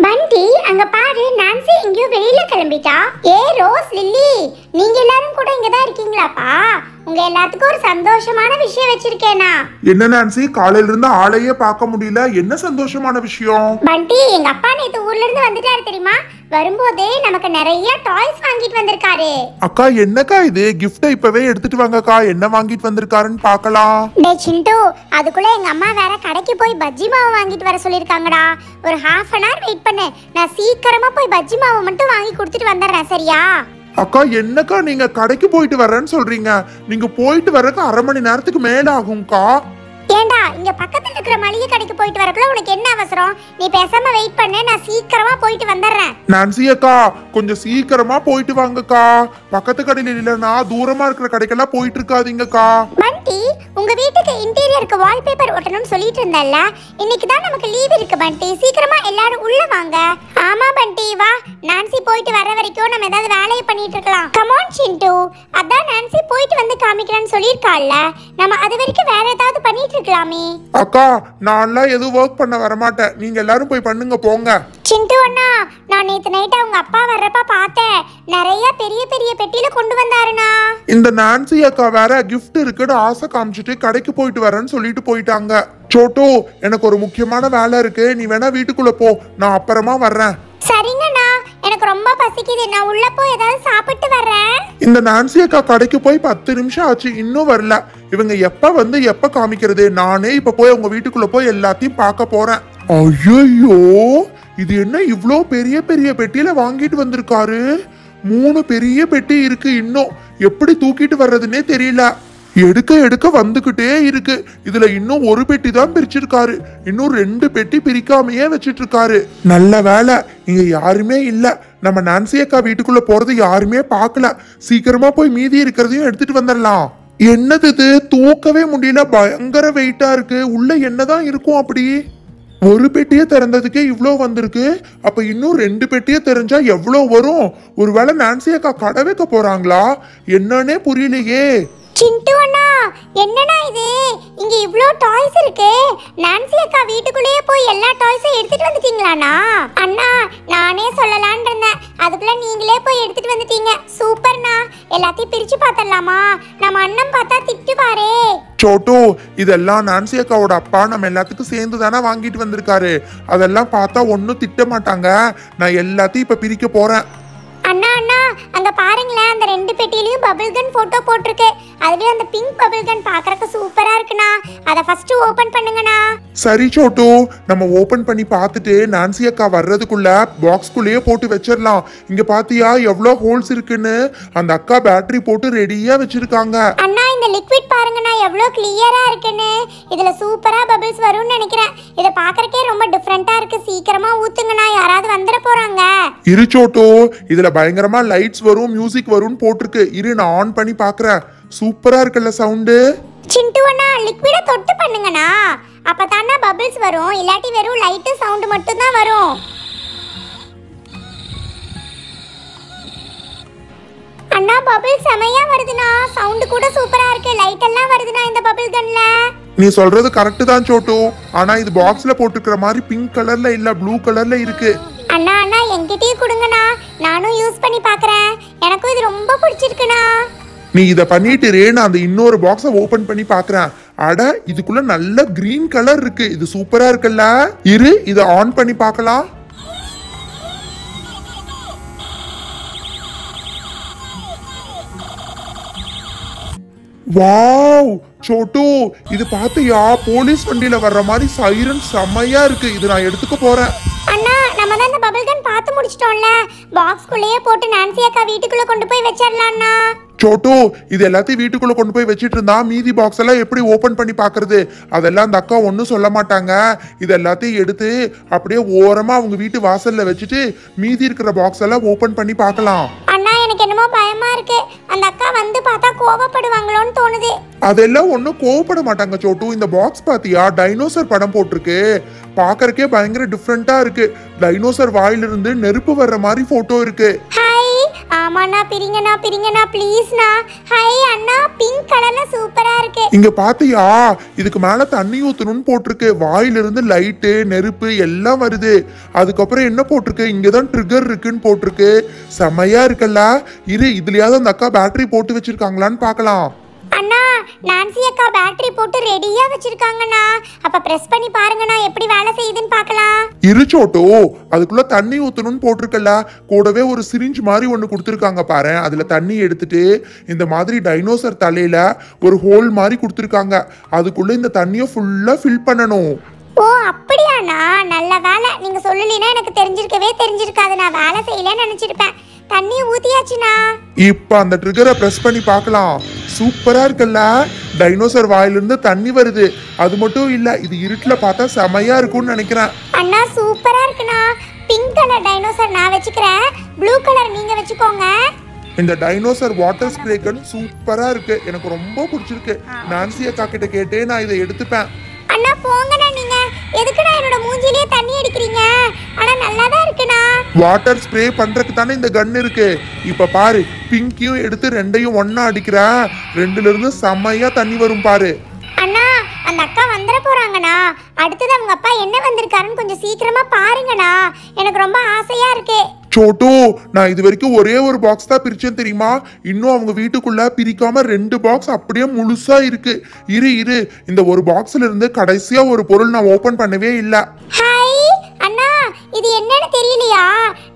பண்டி அங்க பாரு நான்சி எங்கேயோ வெளியில கிளம்பிட்டா. ஏ ரோஸ் லில்லி நீங்க எல்லாரும் கூட இங்க தான் இருக்கீங்களாப்பா? உங்க எல்லாத்துக்கும் ஒரு சந்தோஷமான விஷயம் வச்சிருக்கேனா? என்ன நான்சி? காலையில இருந்து ஆளையே பார்க்க முடியல. என்ன சந்தோஷமான விஷயம்? பண்டி எங்க அப்பா நேத்து ஊர்ல இருந்து வந்துட்டாரு தெரியுமா? வரும்போதே நமக்கு நிறைய டாய்ஸ் வாங்கிட்டு வந்திருக்காரு. அக்கா என்னக்கா இது? கிஃப்ட இப்பவே எடுத்துட்டு வாங்கக்கா. என்ன வாங்கிட்டு வந்திருக்காருன்னு பார்க்கலாம். டே சிண்டு அதுக்குள்ள எங்க அம்மா வேற கடைக்கு போய் பஜ்ஜி மாவு வாங்கிட்டு வர சொல்லிருக்காங்கடா ஒரு ஹாஃப் அன் ஹவர் வெயிட் பண்ணு. நான் சீக்கிரமா போய் பஜ்ஜி மாவு மட்டும் வாங்கி கொடுத்துட்டு வந்துடுறேன் சரியா? அக்கா என்னக்கா நீங்க கடைக்கு போயிட்டு வரேன்னு சொல்றீங்க? நீங்க போயிட்டு வரக்கு அரை மணி நேரத்துக்கு மேல ஆகும்க்கா ஏண்டா இங்க பக்கத்துல இருக்கிற மளிகை கடைக்கு போயிட்டு வரக்குள்ள உனக்கு என்ன அவசரம்? நீ பேசாம வெயிட் பண்ணு நான் சீக்கிரமா போயிட்டு வந்துடுறேன். நான்சி அக்கா கொஞ்சம் சீக்கிரமா போயிட்டு வாங்கக்கா. பக்கத்து கடையில இல்லைன்னா தூரமா இருக்கிற கடைக்கெல்லாம் போயிட்டு இருக்காதீங்கக்கா. பண்டி உங்க வீட்டுக்கு இன்டீரியருக்கு வால்பேப்பர் ஒட்டணும்னு சொல்லிட்டு இருந்தல்ல? இன்னைக்கு தான் நமக்கு லீவ் இருக்கு பண்டி. சீக்கிரமா எல்லாரும் உள்ள வாங்க. ஆமா பண்டி வா. நான்சி போயிட்டு வர வரைக்கும் நம்ம ஏதாவது வேலையை பண்ணிட்டு இருக்கலாம். கமான் சிண்டு. அதான் நான்சி போயிட்டு வந்து காமிக்கிறேன்னு சொல்லியிருக்காள்ல. நம்ம அது வரைக்கும் வேற ஏதாவது பண்ணிட்டு இருக்கலாமே. அக்கா நான்லாம் எதுவும் ஒர்க் பண்ண வரமாட்டேன். நீங்க எல்லாரும் போய் பண்ணுங்க போங்க. சிண்டு அண்ணா நான் நேத்து நைட் அவங்க அப்பா வர்றப்ப பார்த்தேன். நிறைய பெரிய பெரிய பெட்டியில கொண்டு வந்தாருண்ணா. இந்த நான்சி அக்கா வேற gift இருக்குன்னு ஆசை காமிச்சிட்டு கடைக்கு போயிட்டு வரேன்னு சொல்லிட்டு போயிட்டாங்க. சோட்டோ எனக்கு ஒரு முக்கியமான வேலை இருக்கு. நீ வேணா வீட்டுக்குள்ள போ. நான் அப்புறமா வர்றேன். சரிங்கண்ணா. எனக்கு ரொம்ப பசிக்குது நான் உள்ள போய் ஏதாவது சாப்பிட்டு வர்றேன். இந்த நான்சி அக்கா கடைக்கு போய் பத்து நிமிஷம் ஆச்சு. இன்னும் வரல. இவங்க எப்ப வந்து எப்ப காமிக்கிறது? நானே இப்ப போய் உங்க வீட்டுக்குள்ள போய் எல்லாத்தையும் பார்க்க போறேன். ஐயோ இது என்ன இவ்ளோ பெரிய பெரிய பெட்டியில வாங்கிட்டு வந்திருக்காரு? மூணு பெரிய பெட்டி இருக்கு இன்னும். எப்படி தூக்கிட்டு வர்றதுன்னே தெரியல. எடுக்க எடுக்க வந்துகிட்டே இருக்கு. இதுல இன்னும் ஒரு பெட்டி தான் பிரிச்சிருக்காரு. இன்னும் ரெண்டு பெட்டி பிரிக்காமையே வச்சிட்டு இருக்காரு நல்ல வேலை. இங்க யாருமே இல்ல. நம்ம நான்சி அக்கா வீட்டுக்குள்ள போறது யாருமே பார்க்கல சீக்கிரமா போய் மீதி இருக்கிறதையும் எடுத்துட்டு வந்துடலாம் என்னது இது? தூக்கவே முடியல. பயங்கர வெயிட்டா இருக்கு. உள்ள என்னதான் இருக்கும் அப்படி? ஒரு பெட்டியே திறந்ததுக்கே இவ்வளோ வந்திருக்கு. அப்போ இன்னும் ரெண்டு பெட்டியே தெரிஞ்சா எவ்வளோ வரும்? ஒருவேளை நான்சி அக்கா கடை வைக்க போறாங்களா? என்னன்னே புரியலையே. சிண்டு அண்ணா என்னண்ணா இது? இங்க இவ்ளோ டாய்ஸ் இருக்கு. நான்சி அக்கா வீட்டுக்குள்ளேயே போய் எல்லா டாய்ஸும் எடுத்துட்டு வந்துட்டீங்களாண்ணா? அண்ணா நானே சொல்லலான் இருந்தேன். அதுக்குள்ள நீங்களே போய் எடுத்துட்டு வந்துட்டீங்க. சூப்பர்ண்ணா. எல்லாத்தையும் பிரிச்சு பார்த்தலாமா நம்ம அண்ணன் பார்த்தா திட்டுவாரே. சோட்டு இதெல்லாம் நான்சி அக்காவோட அப்பா நம்ம எல்லாத்துக்கும் சேர்ந்து தானே வாங்கிட்டு வந்திருக்காரு. அதெல்லாம் பார்த்தா ஒன்றும் திட்ட மாட்டாங்க. நான் எல்லாத்தையும் இப்போ பிரிக்க போகிறேன் அண்ணா அண்ணா அங்க பாருங்களேன் அந்த ரெண்டு பெட்டியிலயும் பபிள் கன் போட்டோ போட்டிருக்கு. அதுலயும் அந்த பிங்க் பபிள் கன் பாக்குறதுக்கு சூப்பரா இருக்குண்ணா. அதை ஃபர்ஸ்ட் ஓபன் பண்ணுங்கண்ணா. சரி சோட்டு. நம்ம ஓபன் பண்ணி பார்த்துட்டு நான்சி அக்கா வர்றதுக்குள்ள பாக்ஸ்குள்ளேயே போட்டு வச்சிடலாம். இங்க பாத்தியா எவ்வளோ ஹோல்ஸ் இருக்குன்னு? அந்த அக்கா பேட்டரி போட்டு ரெடியா வச்சிருக்காங்க. அண்ணா இந்த லிக்விட் பாருங்கண்ணா எவ்வளோ கிளியரா இருக்குன்னு. இதுல சூப்பரா பபிள்ஸ் வரும்னு நினைக்கிறேன். இதை பார்க்கறக்கே ரொம்ப டிஃப்ரெண்டா இருக்கு. சீக்கிரமா ஊத்துங்கண்ணா. யாராவது வந்துட போறாங்க. இரு சோட்டு. இதுல பயங்கரமா லைட்ஸ் வரும் மியூசிக் வரும்னு போட்டிருக்கு. இரு நான் ஆன் பண்ணி பார்க்கறேன். சூப்பரா இருக்குல்ல சவுண்டு சிண்டு அண்ணா லிக்விட தொட்டு பண்ணுங்கண்ணா. அப்பதாண்ணா பபிள்ஸ் வரும். இல்லாட்டி வெறும் லைட்டு சவுண்ட் மட்டும் தான் வரும். அண்ணா பபிள் செமையா வருதுண்ணா. சவுண்ட் கூட சூப்பரா இருக்கு. லைட் எல்லாம் வருதுண்ணா இந்த பபிள் கன்ல நீ சொல்றது கரெக்ட் தான் சோட்டு. ஆனா இது பாக்ஸ்ல போட்டுக்கிற மாதிரி பிங்க் கலர்ல இல்ல ப்ளூ கலர்ல இருக்கு. அண்ணா அண்ணா என்கிட்டயே கொடுங்கண்ணா. நானும் யூஸ் பண்ணி பார்க்குறேன் எனக்கும் இது ரொம்ப பிடிச்சிருக்குண்ணா. நீ இதை பண்ணிட்டு இரு, நான் அந்த இன்னொரு பாக்ஸ ஓபன் பண்ணி பாக்குறேன். அட இதுக்குள்ள நல்ல கிரீன் கலர் இருக்கு. இது சூப்பரா இருக்குல்ல? இரு இதை ஆன் பண்ணி பார்க்கலாம் வாவ் சோட்டு. இது பாத்தியா? போலீஸ் வண்டியில வர்ற மாதிரி சைரன் செம்மையா இருக்கு. இது நான் எடுத்துக்க போறேன். அண்ணா நம்ம தான் இந்த பபிள் கன் பார்த்து முடிச்சிட்டோம்ல. பாக்ஸ்குள்ளேயே போட்டு நான்சி அக்கா வீட்டுக்குள்ள கொண்டு போய் வச்சிடலாம்ண்ணா சோட்டு இது எல்லாத்தையும் வீட்டுக்குள்ள கொண்டு போய் வச்சிட்டு இருந்தா மீதி பாக்ஸ் எல்லாம் எப்படி ஓபன் பண்ணி பாக்குறது அதெல்லாம் அந்த அக்கா ஒன்றும் சொல்ல மாட்டாங்க. இது எல்லாத்தையும் எடுத்து அப்படியே ஓரமா அவங்க வீட்டு வாசல்ல வச்சுட்டு மீதி இருக்கிற பாக்ஸ் எல்லாம் ஓபன் பண்ணி பார்க்கலாம். அண்ணா எனக்கு என்னமோ பயமா இருக்கு. அந்த அக்கா வந்து பார்த்தா கோவப்படுவாங்களோன்னு தோணுது. அதெல்லாம் ஒன்றும் கோவப்பட மாட்டாங்க சோட்டு. இந்த பாக்ஸ் பாத்தியா? டைனோசர் படம் போட்டிருக்கு. பார்க்கறக்கே பயங்கர டிஃப்ரெண்டா இருக்கு. டைனோசர் வாயிலிருந்து நெருப்பு வர்ற மாதிரி போட்டோ இருக்கு. ஆமாண்ணா பிரிங்கண்ணா பிரிங்கண்ணா ப்ளீஸ்ண்ணா ஹை அண்ணா பிங்க் கலர்ல சூப்பரா இருக்கு. இங்க பாத்தியா? இதுக்கு மேல தண்ணி ஊத்தணும்னு போட்டிருக்கு. வாயிலிருந்து லைட்டு நெருப்பு எல்லாம் வருது. அதுக்கப்புறம் என்ன போட்டிருக்கு? இங்கதான் ட்ரிகர் இருக்குன்னு போட்டிருக்கு. செமையா இருக்குல்ல? இரு இதுலயாவது அந்த அக்கா பேட்டரி போட்டு வச்சிருக்காங்களான்னு பார்க்கலாம். நான்சி அக்கா பேட்டரி போட்டு ரெடியா வச்சிருக்காங்கண்ணா. அப்ப பிரஸ் பண்ணி பாருங்கண்ணா எப்படி வேலை செய்யுதுன்னு பார்க்கலாம். இருச்சோட்டோ அதுக்குள்ள தண்ணி ஊத்தணும்னு போட்டிருக்கல கூடவே ஒரு சிரிஞ்ச் மாதிரி ஒன்று கொடுத்துருக்காங்க பாரு. அதுல தண்ணி எடுத்துட்டு இந்த மாதிரி டைனோசர் தலையில ஒரு ஹோல் மாதிரி கொடுத்துருக்காங்க. அதுக்குள்ள இந்த தண்ணியை ஃபுல்லா ஃபில் பண்ணணும். ஓ அப்படியாண்ணா? நல்ல வேலை. நீங்க சொல்லலைன்னா எனக்கு தெரிஞ்சிருக்கவே தெரிஞ்சிருக்காது. நான் வேலை செய்யலன்னு நினைச்சிருப்பேன். தண்ணி ஊத்தியாச்சுண்ணா. இப்ப அந்த ட்ரிகரை பிரஸ் பண்ணி பார்க்கலாம். சூப்பரா இருக்குல்ல? டைனோசர் வாயிலிருந்து தண்ணி வருது. அது மட்டும் இல்ல இது இருட்டுல பார்த்தா செமையா இருக்கும்னு நினைக்கிறேன். அண்ணா சூப்பரா இருக்குண்ணா. பிங்க் கலர் டைனோசர் நான் வச்சுக்கிறேன். ப்ளூ கலர் நீங்க வச்சுக்கோங்க. இந்த டைனோசர் வாட்டர் ஸ்ப்ரே கன் சூப்பரா இருக்கு. எனக்கு ரொம்ப பிடிச்சிருக்கு. நான்சி அக்கா கிட்ட கேட்டே நான் இதை எடுத்துப்பேன். அண்ணா போங்கண்ணா. எதுக்குண்ணா என்னோட மூஞ்சிலேயே தண்ணி அடிக்கிறீங்க? ஆனா நல்லா தான் இருக்குண்ணா. வாட்டர் ஸ்ப்ரே பண்றதுக்கு தானே இந்த கன் இருக்கு. இப்ப பாரு பிங்கையும் எடுத்து ரெண்டையும் ஒண்ணா அடிக்கிற. ரெண்டுல இருந்து செம்மையா தண்ணி வரும் பாரு. அண்ணா அந்த அக்கா வந்துட போறாங்கண்ணா. அடுத்தது அவங்க அப்பா என்ன வந்திருக்காருன்னு கொஞ்சம் சீக்கிரமா பாருங்கண்ணா. எனக்கு ரொம்ப ஆசையா இருக்கு. சோட்டு நான் இது வரைக்கும் ஒரே ஒரு பாக்ஸ் தான் பிரிச்சேன் தெரியுமா? இன்னும் அவங்க வீட்டுக்குள்ள பிரிக்காம ரெண்டு பாக்ஸ் அப்படியே முழுசா இருக்கு. இரு இரு. இந்த ஒரு பாக்ஸ்ல இருந்து கடைசியா ஒரு பொருள் நான் ஓபன் பண்ணவே இல்லை. இது என்னன்னு தெரியலையா?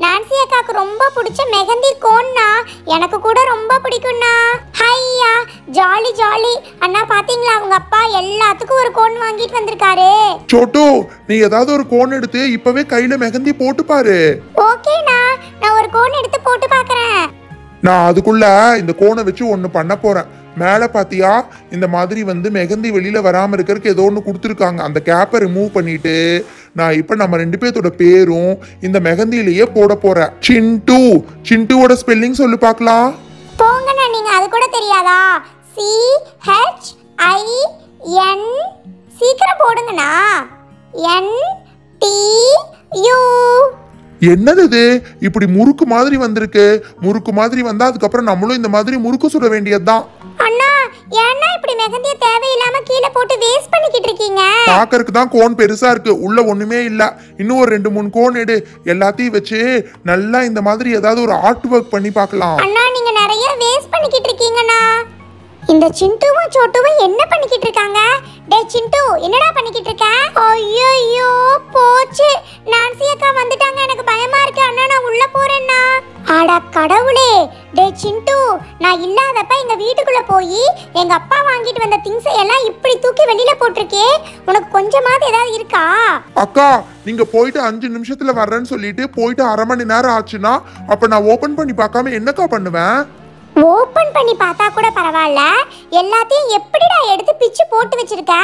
நான்சி அக்காக்கு ரொம்ப பிடிச்ச மெஹந்தி கோன்னா. எனக்கு கூட ரொம்ப பிடிக்கும்ண்ணா ஹையா ஜாலி ஜாலி. அண்ணா பாத்தீங்களா? அவங்க அப்பா எல்லாத்துக்கும் ஒரு கோன் வாங்கிட்டு வந்திருக்காரு. சோட்டு நீ ஏதாவது ஒரு கோன் எடுத்து இப்பவே கையில மெகந்தி போட்டு பாரு. ஓகேண்ணா நான் ஒரு கோன் எடுத்து போட்டு பார்க்கறேன் நான் அதுக்குள்ள இந்த கோனை வச்சு ஒன்று பண்ண போறேன். மேலே பாத்தியா இந்த மாதிரி வந்து மெகந்தி வெளியில வராம இருக்கறதுக்கு ஏதோ ஒன்று கொடுத்துருக்காங்க. அந்த கேப்பை ரிமூவ் பண்ணிட்டு நான் இப்போ நம்ம ரெண்டு பேர்த்தோட பேரும் இந்த மெகந்தியிலேயே போட போறேன். சிண்டு. சிண்டுவோட ஸ்பெல்லிங் சொல்லு பார்க்கலாம். போங்கண்ணா நீங்க அது கூட தெரியாதா? சி ஹெச் ஐ என் சீக்கிரம் போடுங்கண்ணா. என் டி யூ என்னது இது? இப்படி முறுக்கு மாதிரி வந்திருக்கு. முறுக்கு மாதிரி வந்தா அதுக்கப்புறம் நம்மளும் இந்த மாதிரி முறுக்கு சுட வேண்டியதுதான். அண்ணா ஏன்னா இப்படி மெகந்திய தேவையில்லாம கீழே போட்டு வேஸ்ட் பண்ணிக்கிட்டு இருக்கீங்க? பார்க்கறதுக்கு தான் கோன் பெருசா இருக்கு. உள்ள ஒண்ணுமே இல்ல. இன்னும் ஒரு ரெண்டு மூணு கோன் எடு. எல்லாத்தையும் வச்சு நல்லா இந்த மாதிரி ஏதாவது ஒரு ஆர்ட் ஒர்க் பண்ணி பார்க்கலாம். அண்ணா நீங்க நிறைய வேஸ்ட் பண்ணிக்கிட்டு இருக்கீங்கண்ணா. இந்த சிண்டுவும் சோட்டுவும் என்ன பண்ணிக்கிட்டு இருக்காங்க? டேய் சிண்டு என்னடா பண்ணிக்கிட்டு இருக்க? ஐயோ போச்சு. நான்சி நான் இல்லாதப்ப எங்க வீட்டுக்குள்ள போய் எங்க அப்பா வாங்கிட்டு வந்த திங்ஸ் எல்லாம் இப்படி தூக்கி வெளியில போட்டிருக்கே? உனக்கு கொஞ்சமாவது ஏதாவது இருக்கா? அக்கா நீங்க போயிட்டு அஞ்சு நிமிஷத்துல வர்றேன்னு சொல்லிட்டு போயிட்டு அரை மணி நேரம் ஆச்சுன்னா அப்ப நான் ஓபன் பண்ணி பார்க்காம என்னக்கா பண்ணுவேன்? ஓபன் பண்ணி பார்த்தா கூட பரவாயில்ல. எல்லாத்தையும் எப்படிடா எடுத்து பிச்சு போட்டு வச்சிருக்க?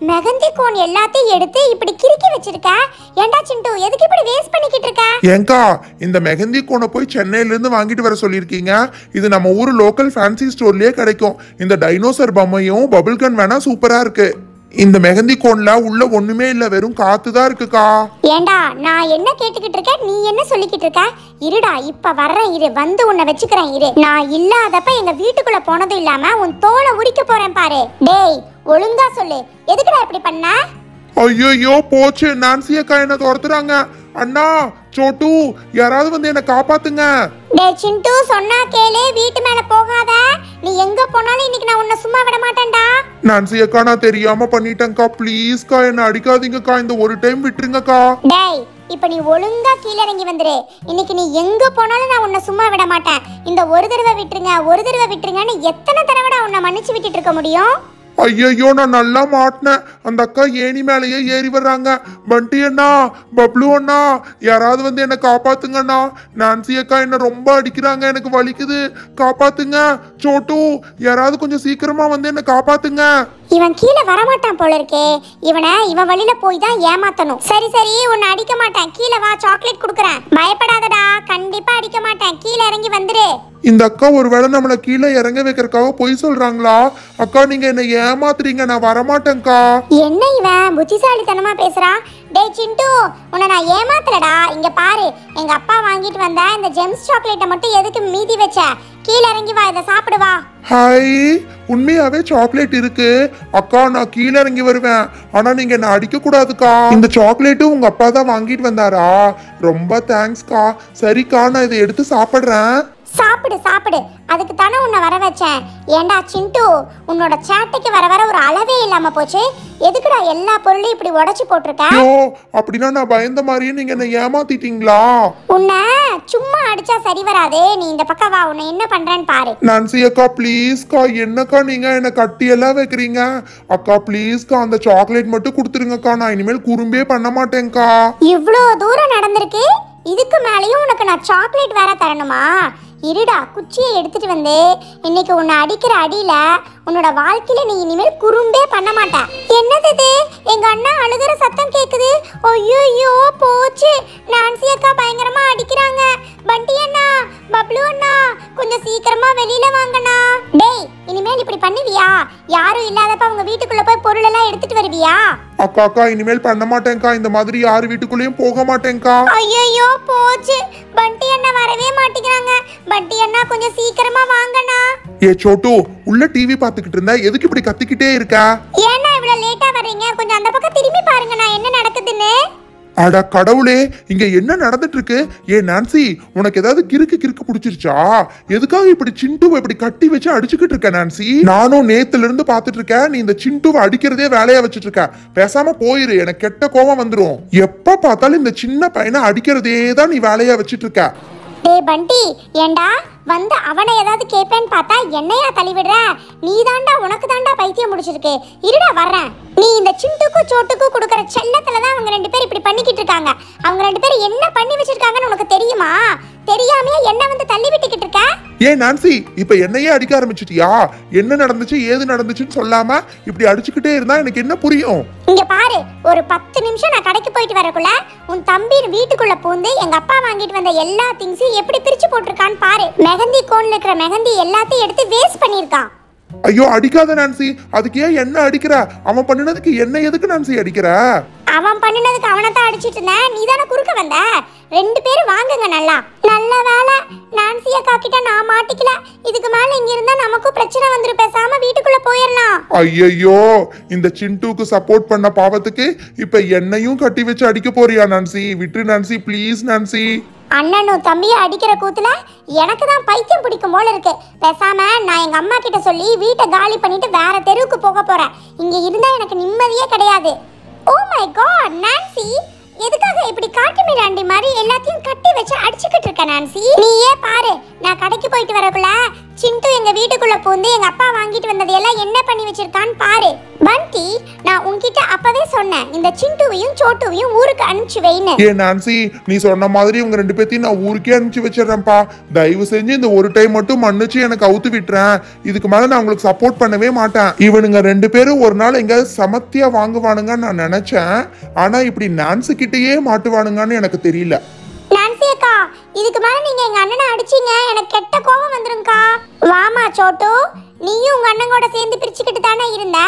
மெகந்தி கோன் எல்லாத்தையும் எடுத்து இப்படி கிறுக்கி வச்சிருக்க? ஏன்டா சிண்டு எதுக்கு இப்படி வேஸ்ட் பண்ணிக்கிட்டு இருக்க? ஏங்கா இந்த மெஹந்தி கோனை போய் சென்னையில இருந்து வாங்கிட்டு வர சொல்லியிருக்கீங்க. இது நம்ம ஊர் லோக்கல் ஃபேன்சி ஸ்டோர்லயே கிடைக்கும். இந்த டைனோசர் பொம்மையும் பபிள் கன் வேணா சூப்பரா இருக்கு. இந்த மெஹந்தி கோன்ல உள்ள ஒண்ணுமே இல்ல வெறும் காத்து தான் இருக்குக்கா. ஏண்டா நான் என்ன கேட்டுக்கிட்டு இருக்கேன் நீ என்ன சொல்லிக்கிட்டு இருக்க? இருடா இப்ப வர்றேன் இரு. வந்து உன்னை வச்சுக்கிறேன் இரு. நான் இல்லாதப்ப எங்க வீட்டுக்குள்ள போனதும் இல்லாம உன் தோலை உரிக்க போறேன் பாரு. டேய் ஒழுங்கா சொல்லு. எதுக்குடா இப்படி பண்ண? ஐயோ போச்சு. நான்சி அக்கா என்ன துரத்துறாங்க. அண்ணா சோட்டு யாராவது வந்து என்ன காப்பாத்துங்க. டேய் சிண்டு சொன்னா கேளு வீட்டு மேல போகாத. நீ எங்க போனாலும் இன்னைக்கு நான் உன்னை சும்மா விட மாட்டேன்டா. நான்சி அக்கா நான் தெரியாம பண்ணிட்டேன்க்கா. ப்ளீஸ்க்கா என்ன அடிக்காதீங்கக்கா. இந்த ஒரு டைம் விட்டுருங்கக்கா. டேய் இப்ப நீ ஒழுங்கா கீழே இறங்கி வந்துரு. இன்னைக்கு நீ எங்க போனாலும் நான் உன்னை சும்மா விட மாட்டேன். இந்த ஒரு தடவை விட்டுருங்க ஒரு தடவை விட்டுருங்கன்னு எத்தனை தடவைடா உன்னை மன்னிச்சு விட்டுட்டு இருக்க முடியும்? ஐயையோ நான் நல்லா மாட்டினேன். அந்த அக்கா ஏணி மேலேயே ஏறி வர்றாங்க. பண்டி அண்ணா பப்ளு அண்ணா யாராவது வந்து என்னை காப்பாத்துங்கண்ணா நான்சி அக்கா என்ன ரொம்ப அடிக்கிறாங்க எனக்கு வலிக்குது. காப்பாத்துங்க சோட்டு யாராவது கொஞ்சம் சீக்கிரமா வந்து என்னை காப்பாத்துங்க. இவன் கீழே வரமாட்டான் போல இருக்கே இவனை இவன் வழியில போய் தான் ஏமாத்தணும். சரி சரி உன்னை அடிக்க மாட்டேன். கீழே வா சாக்லேட் கொடுக்குறேன். பயப்படாதடா. கண்டிப்பா அடிக்க மாட்டேன். கீழே இறங்கி வந்துரு. இந்த அக்கா ஒருவேளை நம்மளை கீழே இறங்க வைக்கிறதுக்காக பொய் சொல்றாங்களா? அக்கா நீங்க என்ன ஏமாத்துறீங்க. நான் வரமாட்டேன்க்கா. என்ன இவன்? புத்திசாலித்தனமா பேசுறான். டேய் சிண்டு உன்னை நான் ஏமாத்தலடா. இங்க பாரு எங்க அப்பா வாங்கிட்டு வந்த இந்த ஜெம்ஸ் சாக்லேட்டை மட்டும் எதுக்கு மீதி வச்ச? கீழே இறங்கி வா இதை சாப்பிடு வா. ஹாய் உண்மையாவே சாக்லேட் இருக்கு. அக்கா நான் கீழே இறங்கி வருவேன். ஆனா நீங்க என்ன அடிக்க கூடாதுக்கா இந்த சாக்லேட்டும் உங்க அப்பா தான் வாங்கிட்டு வந்தாரா? ரொம்ப தேங்க்ஸ்க்கா சரிக்கா நான் இதை எடுத்து சாப்பிடுறேன். சாப்பிடு சாப்பிடு. அதுக்கு தானே உன்னை வர வச்சேன். ஏண்டா சிண்டு உன்னோட சேட்டைக்கு வர வர ஒரு அளவே இல்லாம போச்சு. எதுக்குடா எல்லா பொருளையும் இப்படி உடைச்சு போட்டிருக்க? ஐயோ அப்படின்னா நான் பயந்த மாதிரியே நீங்க என்ன ஏமாத்திட்டீங்களா? உன்னை சும்மா அடிச்சா சரி வராது. நீ இந்த பக்கம் வா உன்னை என்ன பண்றேன்னு பாரு. நான்சி அக்கா ப்ளீஸ்க்கா என்னக்கா நீங்க என்ன கட்டி எல்லாம் வைக்கிறீங்க? அக்கா ப்ளீஸ்க்கா அந்த சாக்லேட் மட்டும் கொடுத்துருங்கக்கா. நான் இனிமேல் குறும்பே பண்ண மாட்டேன்க்கா. இவ்வளோ தூரம் நடந்திருக்கு. இதுக்கு மேலேயும் உனக்கு நான் சாக்லேட் வேற தரணுமா? இருடா குச்சியை எடுத்துட்டு வந்து. இன்னைக்கு உன்னை அடிக்கிற அடியில உன்னோட வாழ்க்கையில நீ இனிமேல் குறும்பே பண்ண மாட்ட. என்னது இது? எங்க அண்ணா அழுகிற சத்தம் கேக்குது. ஐயோ போச்சு. நான்சி அக்கா பயங்கரமா அடிக்கிறாங்க. பண்டி அண்ணா பப்ளு அண்ணா கொஞ்சம் சீக்கிரமா வெளியில வாங்கண்ணா. டேய் இனிமேல் இப்படி பண்ணுவியா? யாரும் இல்லாதப்ப அவங்க வீட்டுக்குள்ள போய் பொருள் எல்லாம் எடுத்துட்டு வருவியா? அக்கா அக்கா இனிமேல் பண்ண மாட்டேன்க்கா. இந்த மாதிரி யார் வீட்டுக்குள்ளேயும் போக மாட்டேன்க்கா. ஐயோ போச்சு. பண்டி அண்ணா வரவே மாட்டேங்கிறாங்க. பண்டி அண்ணா கொஞ்சம் சீக்கிரமா வாங்கண்ணா. ஏ சோட்டு உள்ள டிவி பார்த்துக்கிட்டு இருந்தா. எதுக்கு இப்படி கத்திக்கிட்டே இருக்கா? ஏன்னா இவ்வளவு லேட்டா வர்றீங்க. கொஞ்சம் அந்த பக்கம் திரும்பி பாருங்க நான் என்ன அட கடவுளே இங்க என்ன நடந்துட்டு இருக்கு ஏ நான்சி உனக்கு ஏதாவது கிறுக்கு கிறுக்கு பிடிச்சிருச்சா? எதுக்காக இப்படி சிண்டுவை இப்படி கட்டி வச்சு அடிச்சுக்கிட்டு இருக்க நான்சி? நானும் நேத்துல இருந்து பாத்துட்டு இருக்கேன் நீ இந்த சிண்டுவை அடிக்கிறதே வேலையா வச்சுட்டு இருக்க பேசாம போயிரு எனக்கு கெட்ட கோவம் வந்துரும். எப்ப பார்த்தாலும் இந்த சின்ன பையனை அடிக்கிறதே தான் நீ வேலையா வச்சுட்டு இருக்க டே பண்டி ஏண்டா? வந்து அவனை ஏதாவது கேட்பேன்னு பார்த்தா என்னையா தள்ளிவிடுற? நீ தாண்டா உனக்கு தாண்டா பைத்தியம் முடிச்சிருக்கு இருடா வர்றேன். நீ இந்த சிண்டுக்கும் சோட்டுக்கும் கொடுக்குற செல்லத்துல தான் அவங்க ரெண்டு பேரும் இப்படி பண்ணிக்கிட்டு இருக்காங்க. அவங்க ரெண்டு பேரும் என்ன பண்ணி வச்சிருக்காங்கன்னு உனக்கு தெரியுமா? தெரியாமையே என்ன வந்து தள்ளி விட்டுக்கிட்டு இருக்க? ஏன் நான்சி இப்ப என்னையே அடிக்க ஆரம்பிச்சிட்டியா? என்ன நடந்துச்சு ஏது நடந்துச்சுன்னு சொல்லாம இப்படி அடிச்சுக்கிட்டே இருந்தா எனக்கு என்ன புரியும்? இங்க பாரு ஒரு பத்து நிமிஷம் நான் கடைக்கு போயிட்டு வரக்குள்ள உன் தம்பி வீட்டுக்குள்ள பூந்து எங்க அப்பா வாங்கிட்டு வந்த எல்லா திங்ஸையும் எப்படி பிரிச்சு போட்டிருக்கான்னு பாரு. மெஹந்தி கோன்ல இருக்கிற மெஹந்தி எல்லாத்தையும் எடுத்து வேஸ்ட் பண்ணிருக்கான் ஐயோ அடிக்காத நான்சி. அதுக்கு ஏன் என்ன அடிக்கிற? அவன் பண்ணினதுக்கு என்ன எதுக்கு நான்சி அடிக்கிற? அவன் பண்ணினதுக்கு அவனை தான் அடிச்சிட்டு இருந்தேன். நீ தானே குறுக்க வந்த? ரெண்டு பேரும் வாங்குங்க நல்லா. நல்ல வேலை. நான்சி அக்கா கிட்ட நான் மாட்டிக்கல. இதுக்கு மேல இங்க இருந்தா நமக்கும் பிரச்சனை வந்துரும் பேசாம வீட்டுக்குள்ள போயிடலாம் ஐயையோ இந்த சிண்டுக்கு சப்போர்ட் பண்ண பாவத்துக்கு இப்ப என்னையும் கட்டி வச்சு அடிக்க போறியா நான்சி? விட்டு நான்சி. Please Nancy. அண்ணனும் தம்பியும் அடிக்கிற கூத்துல எனக்கு தான் பைத்தியம் பிடிக்கும் போல இருக்கு. பேசாம நான் எங்க அம்மா கிட்ட சொல்லி வீட்டை காலி பண்ணிட்டு வேற தெருவுக்கு போக போறேன். இங்க இருந்தா எனக்கு நிம்மதியே கிடையாது. Oh my God Nancy. எதுக்காக இப்படி காட்டு மிராண்டி மாதிரி எல்லாத்தையும் கட்டி வச்சு அடிச்சுக்கிட்டு இருக்க நான்சி? நீயே பாரு நான் கடைக்கு போயிட்டு வரக்குள்ள சிண்டு எங்க வீட்டுக்குள்ள பூந்து எங்க அப்பா வாங்கிட்டு வந்தது எல்லாம் என்ன பண்ணி வச்சிருக்கான்னு பாரு. இந்த சிண்டுவையும் சோட்டுவையும் ஊருக்கு அனுப்பிச்சு வைன்னு. ஏ நான்சி நீ சொன்ன மாதிரி உங்க ரெண்டு பேத்தையும் நான் ஊருக்கே அனுப்பிச்சு வச்சிடுறேன்ப்பா. தயவு செஞ்சு இந்த ஒரு டைம் மட்டும் மன்னிச்சு எனக்கு அவுத்து விட்டுறேன். இதுக்கு மேல நான் உங்களுக்கு சப்போர்ட் பண்ணவே மாட்டேன். இவனுங்க ரெண்டு பேரும் ஒரு நாள் எங்கேயாவது சமத்தியா வாங்குவானுங்கன்னு நான் நினைச்சேன். ஆனா இப்படி நான்சி கிட்டேயே மாட்டுவானுங்கன்னு எனக்கு தெரியல. இதுக்கு மேல நீங்க எங்க அண்ணனை அடிச்சீங்க. எனக்கு கெட்ட கோபம் வந்துருங்கக்கா. வாமா சோட்டு. நீயும் உங்க அண்ணன் கூட சேர்ந்து பிரிச்சுக்கிட்டு தானே இருந்த?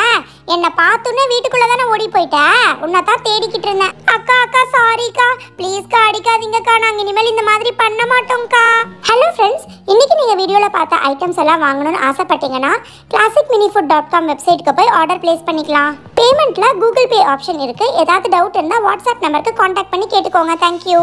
என்னை பார்த்தோன்னே வீட்டுக்குள்ள தானே ஓடி போயிட்ட உன்னை தான் தேடிக்கிட்டு இருந்தேன். அக்கா அக்கா சாரிக்கா ப்ளீஸ்க்கா அடிக்காதீங்கக்கா. நாங்கள் இனிமேல் இந்த மாதிரி பண்ண மாட்டோம்க்கா. ஹலோ ஃப்ரெண்ட்ஸ் இன்னைக்கு நீங்கள் வீடியோவில் பார்த்த ஐட்டம்ஸ் எல்லாம் வாங்கணும்னு ஆசைப்பட்டீங்கன்னா classic mini food dot com வெப்சைட்டுக்கு போய் ஆர்டர் பிளேஸ் பண்ணிக்கலாம். பேமெண்ட்டில் கூகுள் பே ஆப்ஷன் இருக்குது ஏதாவது டவுட் இருந்தால் வாட்ஸ்அப் நம்பருக்கு காண்டாக்ட் பண்ணி கேட்டுக்கோங்க. தேங்க்யூ